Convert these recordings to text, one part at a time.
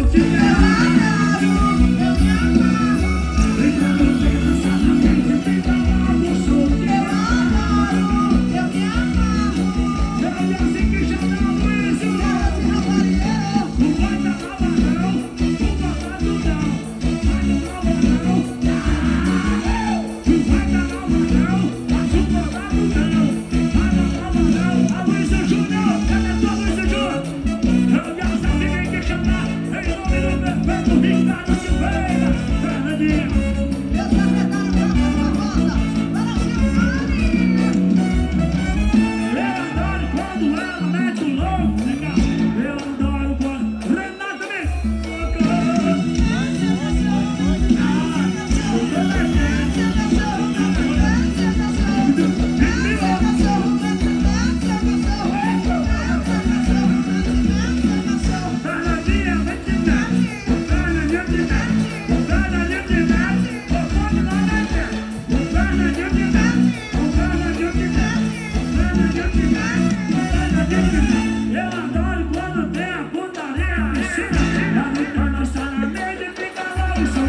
Don't you know I love you?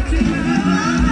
Thank you.